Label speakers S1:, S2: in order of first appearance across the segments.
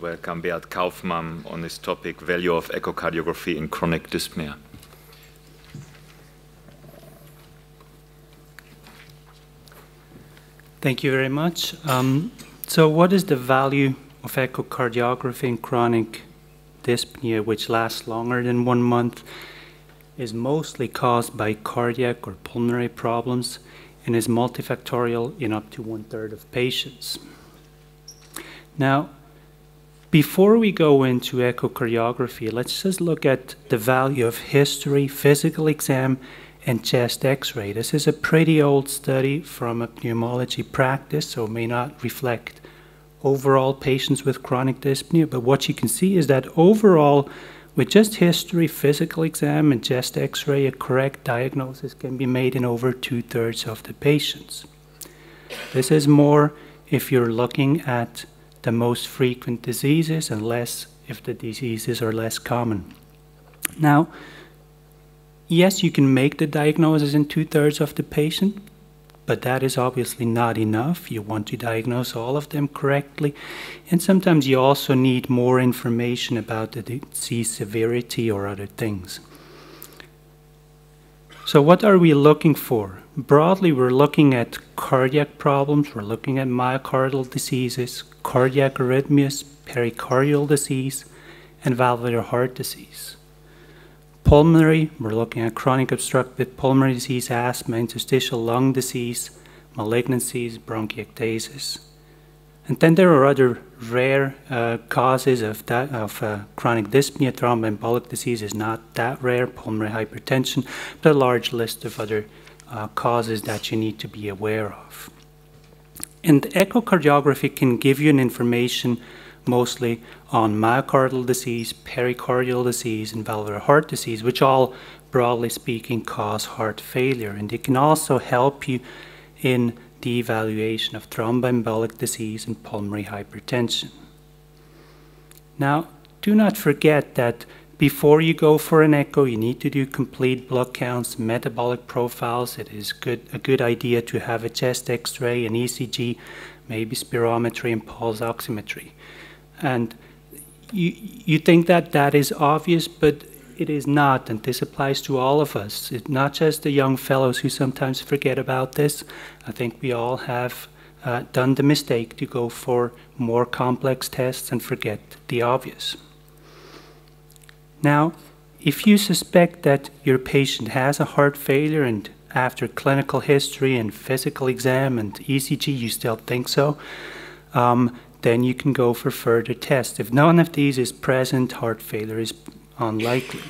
S1: Welcome Beat Kaufmann on this topic, value of echocardiography in chronic dyspnea.
S2: Thank you very much. Um, so what is the value of echocardiography in chronic dyspnea, which lasts longer than one month, is mostly caused by cardiac or pulmonary problems, and is multifactorial in up to one-third of patients. Now, before we go into echocardiography, let's just look at the value of history, physical exam, and chest x-ray. This is a pretty old study from a pneumology practice, so may not reflect overall patients with chronic dyspnea, but what you can see is that overall, with just history, physical exam, and chest x-ray, a correct diagnosis can be made in over two-thirds of the patients. This is more if you're looking at the most frequent diseases and less if the diseases are less common. Now, yes, you can make the diagnosis in two thirds of the patient, but that is obviously not enough. You want to diagnose all of them correctly. And sometimes you also need more information about the disease severity or other things. So, what are we looking for? Broadly, we're looking at cardiac problems, we're looking at myocardial diseases, cardiac arrhythmias, pericardial disease, and valvular heart disease. Pulmonary, we're looking at chronic obstructive pulmonary disease, asthma, interstitial lung disease, malignancies, bronchiectasis. And then there are other rare uh, causes of, that, of uh, chronic dyspnea. Thromboembolic disease is not that rare, pulmonary hypertension, but a large list of other uh, causes that you need to be aware of. And echocardiography can give you an information mostly on myocardial disease, pericardial disease, and valvular heart disease, which all, broadly speaking, cause heart failure. And it can also help you in the evaluation of thromboembolic disease and pulmonary hypertension. Now, do not forget that before you go for an echo, you need to do complete blood counts, metabolic profiles. It is good, a good idea to have a chest x-ray, an ECG, maybe spirometry and pulse oximetry. And you, you think that that is obvious, but it is not, and this applies to all of us. It's not just the young fellows who sometimes forget about this. I think we all have uh, done the mistake to go for more complex tests and forget the obvious. Now, if you suspect that your patient has a heart failure and after clinical history and physical exam and ECG you still think so, um, then you can go for further tests. If none of these is present, heart failure is unlikely.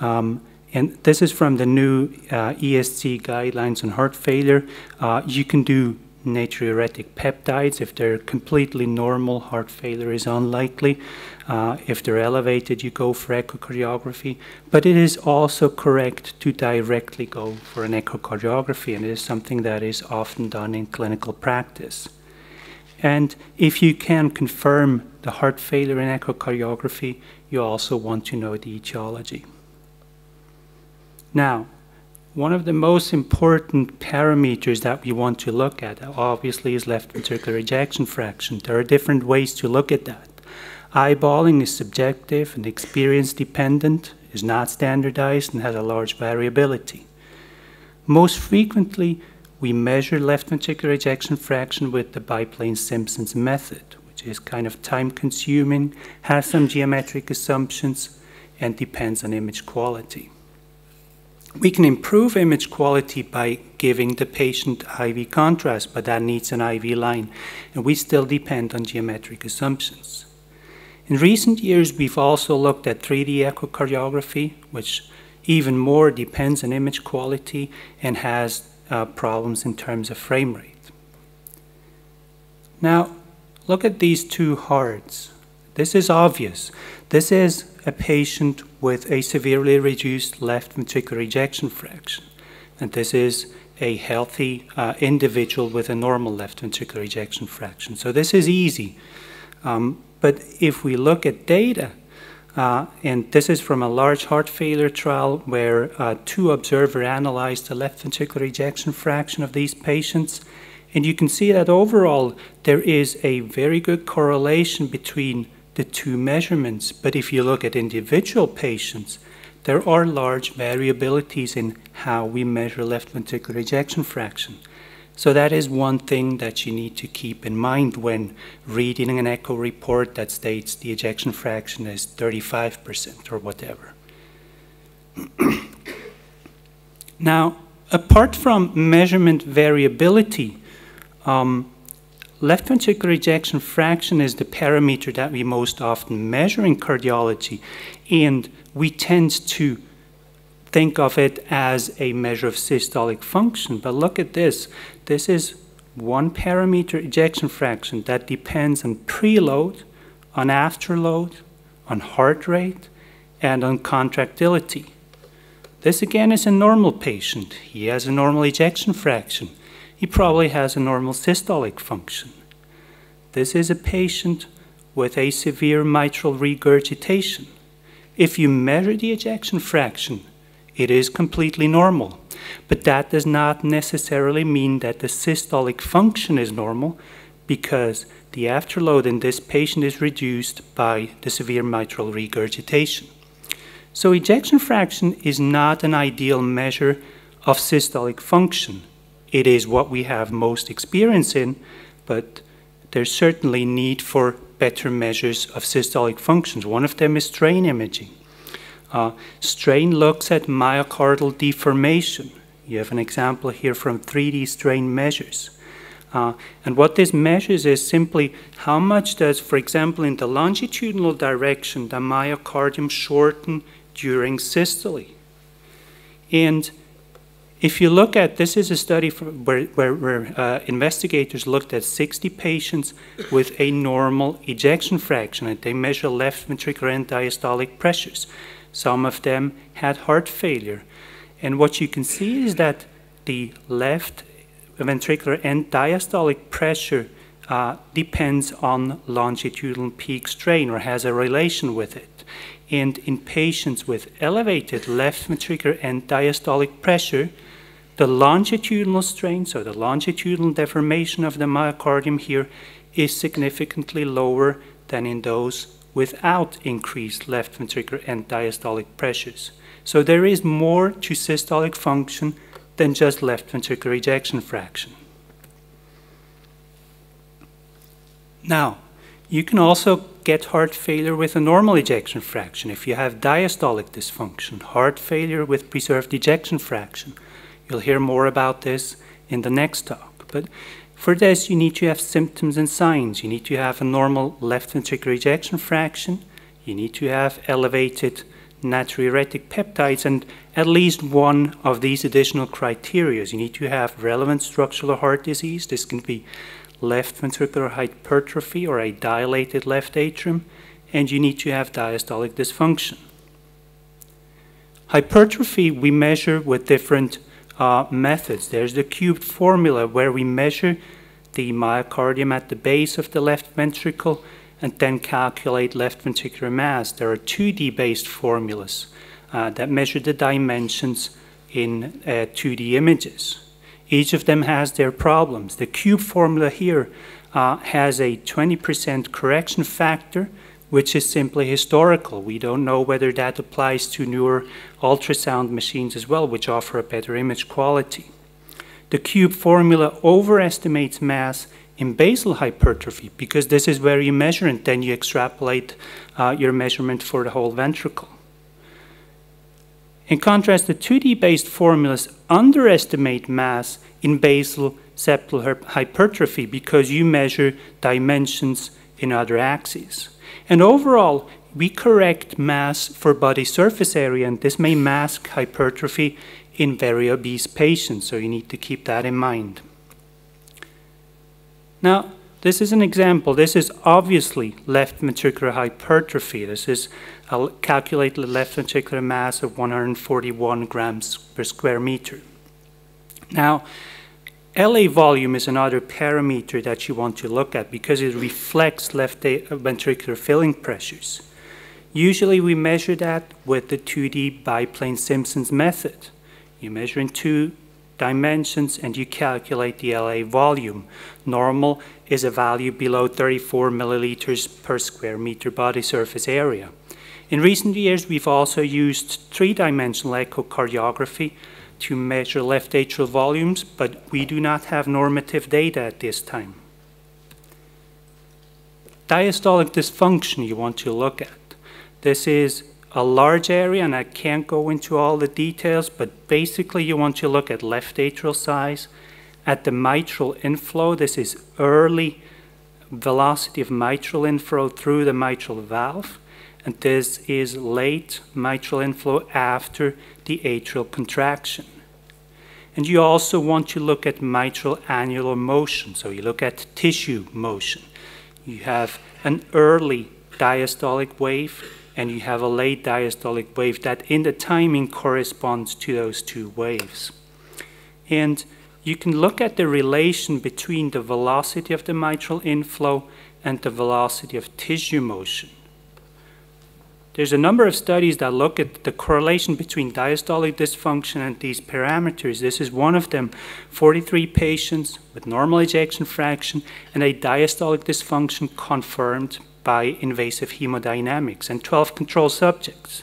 S2: Um, and this is from the new uh, ESC guidelines on heart failure. Uh, you can do natriuretic peptides. If they're completely normal, heart failure is unlikely. Uh, if they're elevated, you go for echocardiography. But it is also correct to directly go for an echocardiography, and it is something that is often done in clinical practice. And if you can confirm the heart failure in echocardiography, you also want to know the etiology. Now, one of the most important parameters that we want to look at, obviously, is left ventricular ejection fraction. There are different ways to look at that. Eyeballing is subjective and experience dependent, is not standardized, and has a large variability. Most frequently, we measure left ventricular ejection fraction with the biplane Simpson's method, which is kind of time consuming, has some geometric assumptions, and depends on image quality. We can improve image quality by giving the patient IV contrast, but that needs an IV line, and we still depend on geometric assumptions. In recent years, we've also looked at 3D echocardiography, which even more depends on image quality and has uh, problems in terms of frame rate. Now, look at these two hearts. This is obvious. This is a patient with a severely reduced left ventricular ejection fraction. And this is a healthy uh, individual with a normal left ventricular ejection fraction. So this is easy. Um, but if we look at data, uh, and this is from a large heart failure trial where uh, two observers analyzed the left ventricular ejection fraction of these patients, And you can see that overall there is a very good correlation between the two measurements. But if you look at individual patients, there are large variabilities in how we measure left ventricular ejection fraction. So that is one thing that you need to keep in mind when reading an echo report that states the ejection fraction is 35% or whatever. now, apart from measurement variability, um, left ventricular ejection fraction is the parameter that we most often measure in cardiology, and we tend to think of it as a measure of systolic function. But look at this. This is one parameter ejection fraction that depends on preload, on afterload, on heart rate, and on contractility. This again is a normal patient. He has a normal ejection fraction. He probably has a normal systolic function. This is a patient with a severe mitral regurgitation. If you measure the ejection fraction, it is completely normal. But that does not necessarily mean that the systolic function is normal because the afterload in this patient is reduced by the severe mitral regurgitation. So ejection fraction is not an ideal measure of systolic function. It is what we have most experience in, but there's certainly need for better measures of systolic functions. One of them is strain imaging. Uh, strain looks at myocardial deformation. You have an example here from 3D strain measures. Uh, and what this measures is simply how much does, for example, in the longitudinal direction, the myocardium shorten during systole. And if you look at this is a study where, where, where uh, investigators looked at 60 patients with a normal ejection fraction and they measure left ventricular end diastolic pressures. Some of them had heart failure. And what you can see is that the left ventricular end diastolic pressure uh, depends on longitudinal peak strain or has a relation with it. And in patients with elevated left ventricular end diastolic pressure, the longitudinal strain, so the longitudinal deformation of the myocardium here, is significantly lower than in those without increased left ventricular end diastolic pressures. So there is more to systolic function than just left ventricular ejection fraction. Now, you can also get heart failure with a normal ejection fraction if you have diastolic dysfunction, heart failure with preserved ejection fraction. You'll hear more about this in the next talk. But for this, you need to have symptoms and signs. You need to have a normal left ventricular ejection fraction. You need to have elevated natriuretic peptides and at least one of these additional criteria. You need to have relevant structural heart disease. This can be left ventricular hypertrophy or a dilated left atrium. And you need to have diastolic dysfunction. Hypertrophy we measure with different uh, methods. There's the cubed formula where we measure the myocardium at the base of the left ventricle and then calculate left ventricular mass. There are 2D based formulas uh, that measure the dimensions in uh, 2D images. Each of them has their problems. The cube formula here uh, has a 20% correction factor which is simply historical. We don't know whether that applies to newer ultrasound machines as well, which offer a better image quality. The cube formula overestimates mass in basal hypertrophy because this is where you measure and then you extrapolate uh, your measurement for the whole ventricle. In contrast, the 2D based formulas underestimate mass in basal septal hypertrophy because you measure dimensions in other axes. And overall, we correct mass for body surface area, and this may mask hypertrophy in very obese patients, so you need to keep that in mind. Now, this is an example. This is obviously left ventricular hypertrophy. This is a calculated left ventricular mass of 141 grams per square meter. Now, LA volume is another parameter that you want to look at because it reflects left ventricular filling pressures. Usually we measure that with the 2D biplane Simpson's method. You measure in two dimensions and you calculate the LA volume. Normal is a value below 34 milliliters per square meter body surface area. In recent years, we've also used three-dimensional echocardiography to measure left atrial volumes, but we do not have normative data at this time. Diastolic dysfunction you want to look at. This is a large area, and I can't go into all the details, but basically you want to look at left atrial size, at the mitral inflow. This is early velocity of mitral inflow through the mitral valve, and this is late mitral inflow after the atrial contraction. And you also want to look at mitral annular motion, so you look at tissue motion. You have an early diastolic wave and you have a late diastolic wave that in the timing corresponds to those two waves. And you can look at the relation between the velocity of the mitral inflow and the velocity of tissue motion. There's a number of studies that look at the correlation between diastolic dysfunction and these parameters. This is one of them 43 patients with normal ejection fraction and a diastolic dysfunction confirmed by invasive hemodynamics and 12 control subjects.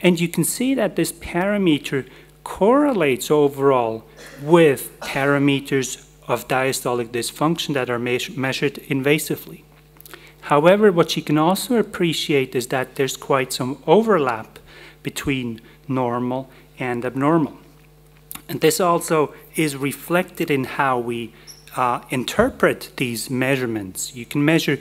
S2: And you can see that this parameter correlates overall with parameters of diastolic dysfunction that are measured invasively. However, what you can also appreciate is that there's quite some overlap between normal and abnormal. And this also is reflected in how we uh, interpret these measurements. You can measure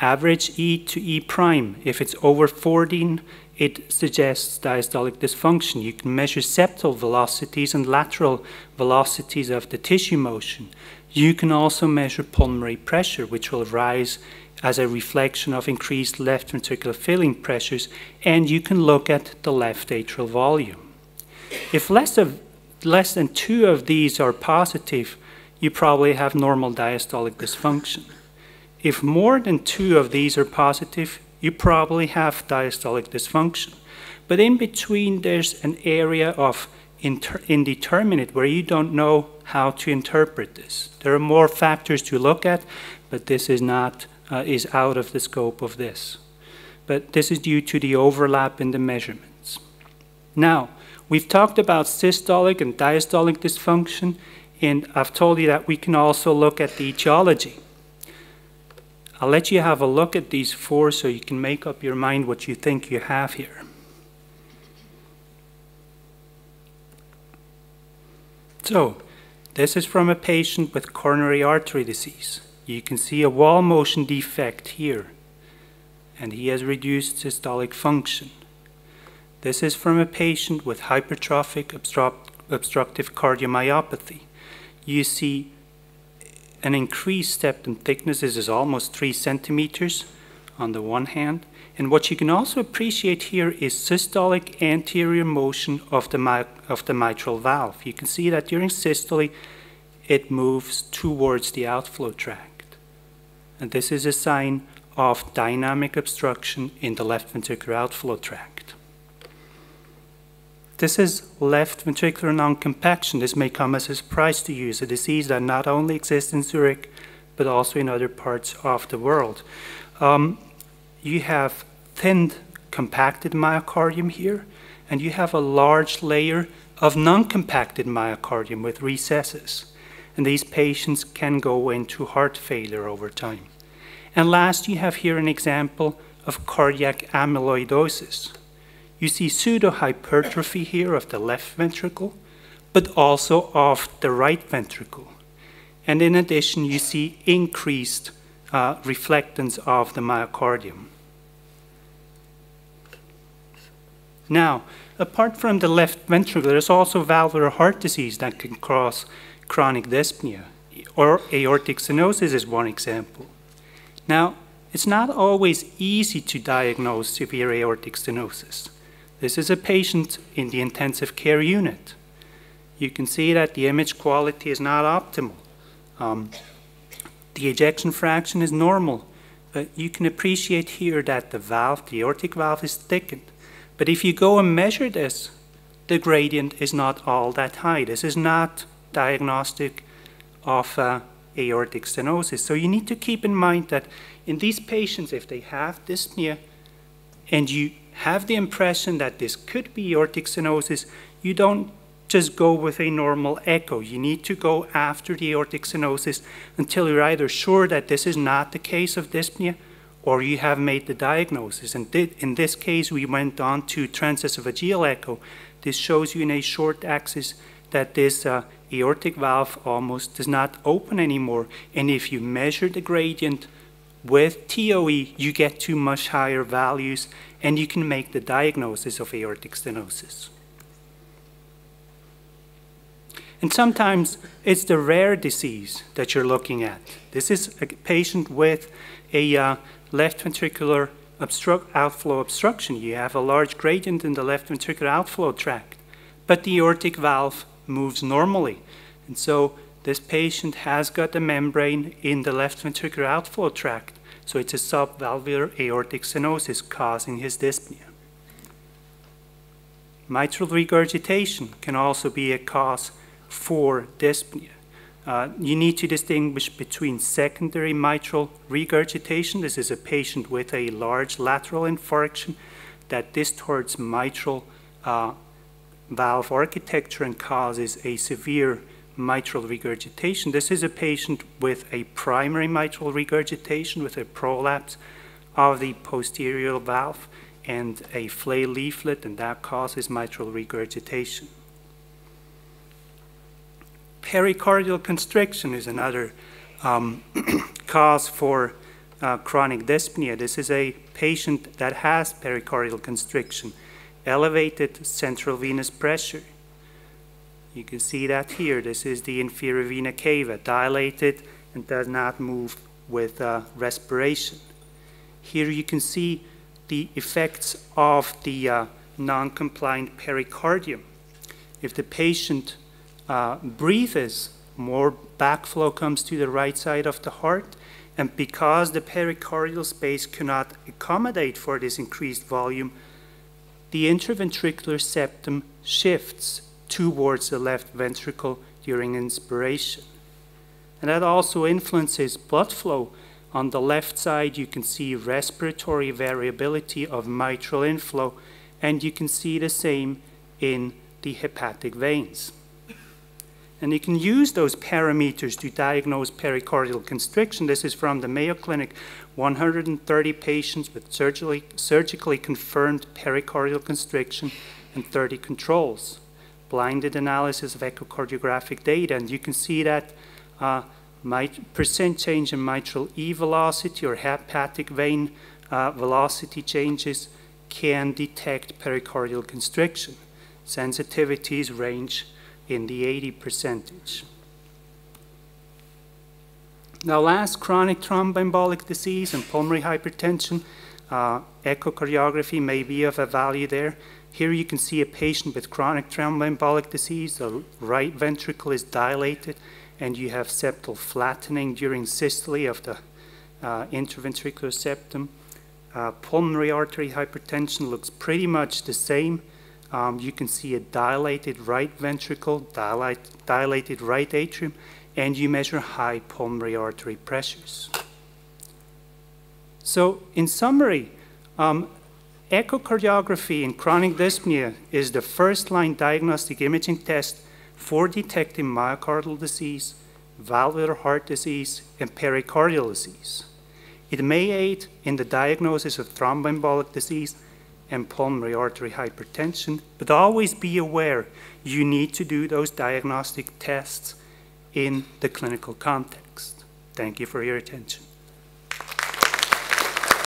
S2: average E to E prime. If it's over 14, it suggests diastolic dysfunction. You can measure septal velocities and lateral velocities of the tissue motion. You can also measure pulmonary pressure, which will rise as a reflection of increased left ventricular filling pressures, and you can look at the left atrial volume. If less, of, less than two of these are positive, you probably have normal diastolic dysfunction. If more than two of these are positive, you probably have diastolic dysfunction. But in between, there's an area of indeterminate where you don't know how to interpret this. There are more factors to look at, but this is not uh, is out of the scope of this. But this is due to the overlap in the measurements. Now, we've talked about systolic and diastolic dysfunction, and I've told you that we can also look at the etiology. I'll let you have a look at these four so you can make up your mind what you think you have here. So, this is from a patient with coronary artery disease. You can see a wall motion defect here, and he has reduced systolic function. This is from a patient with hypertrophic obstruct obstructive cardiomyopathy. You see an increased septum thickness. This is almost three centimeters on the one hand. And what you can also appreciate here is systolic anterior motion of the, of the mitral valve. You can see that during systole, it moves towards the outflow tract. And this is a sign of dynamic obstruction in the left ventricular outflow tract. This is left ventricular non-compaction. This may come as a surprise to you. It's a disease that not only exists in Zurich, but also in other parts of the world. Um, you have thinned compacted myocardium here, and you have a large layer of non-compacted myocardium with recesses and these patients can go into heart failure over time. And last, you have here an example of cardiac amyloidosis. You see pseudohypertrophy here of the left ventricle, but also of the right ventricle. And in addition, you see increased uh, reflectance of the myocardium. Now, apart from the left ventricle, there's also valvular heart disease that can cause chronic dyspnea, or aortic stenosis is one example. Now, it's not always easy to diagnose severe aortic stenosis. This is a patient in the intensive care unit. You can see that the image quality is not optimal. Um, the ejection fraction is normal, but you can appreciate here that the valve, the aortic valve, is thickened. But if you go and measure this, the gradient is not all that high. This is not diagnostic of uh, aortic stenosis. So you need to keep in mind that in these patients, if they have dyspnea and you have the impression that this could be aortic stenosis, you don't just go with a normal echo. You need to go after the aortic stenosis until you're either sure that this is not the case of dyspnea or you have made the diagnosis. And in this case, we went on to transesophageal echo. This shows you in a short axis that this uh, aortic valve almost does not open anymore. And if you measure the gradient with TOE, you get to much higher values and you can make the diagnosis of aortic stenosis. And sometimes it's the rare disease that you're looking at. This is a patient with a uh, left ventricular outflow obstruction. You have a large gradient in the left ventricular outflow tract, but the aortic valve moves normally. And so this patient has got a membrane in the left ventricular outflow tract, so it's a subvalvular aortic stenosis causing his dyspnea. Mitral regurgitation can also be a cause for dyspnea. Uh, you need to distinguish between secondary mitral regurgitation. This is a patient with a large lateral infarction that distorts mitral uh, valve architecture and causes a severe mitral regurgitation. This is a patient with a primary mitral regurgitation with a prolapse of the posterior valve and a flail leaflet, and that causes mitral regurgitation. Pericardial constriction is another um, cause for uh, chronic dyspnea. This is a patient that has pericardial constriction, elevated central venous pressure. You can see that here. This is the inferior vena cava, dilated and does not move with uh, respiration. Here you can see the effects of the uh, non-compliant pericardium. If the patient uh, breathes, more backflow comes to the right side of the heart. And because the pericardial space cannot accommodate for this increased volume, the interventricular septum shifts towards the left ventricle during inspiration. And that also influences blood flow. On the left side, you can see respiratory variability of mitral inflow, and you can see the same in the hepatic veins. And you can use those parameters to diagnose pericardial constriction. This is from the Mayo Clinic, 130 patients with surgically, surgically confirmed pericardial constriction and 30 controls. Blinded analysis of echocardiographic data, and you can see that uh, percent change in mitral E velocity or hepatic vein uh, velocity changes can detect pericardial constriction. Sensitivities range in the 80 percentage. Now last, chronic thromboembolic disease and pulmonary hypertension. Uh, echocardiography may be of a value there. Here you can see a patient with chronic thromboembolic disease. The right ventricle is dilated and you have septal flattening during systole of the uh, interventricular septum. Uh, pulmonary artery hypertension looks pretty much the same um, you can see a dilated right ventricle, dilate, dilated right atrium, and you measure high pulmonary artery pressures. So in summary, um, echocardiography in chronic dyspnea is the first-line diagnostic imaging test for detecting myocardial disease, valvular heart disease, and pericardial disease. It may aid in the diagnosis of thromboembolic disease and pulmonary artery hypertension, but always be aware you need to do those diagnostic tests in the clinical context. Thank you for your attention.